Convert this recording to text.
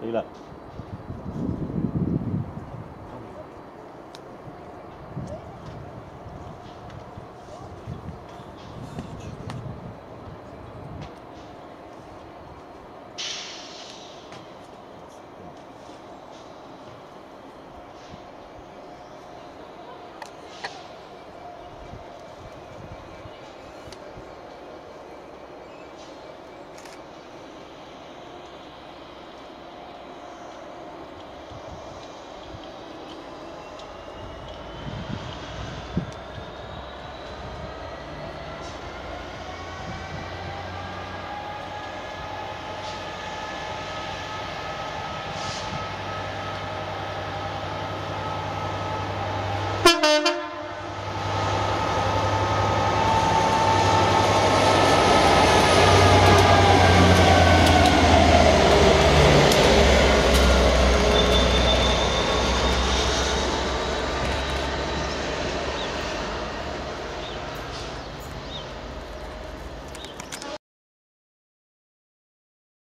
可以了。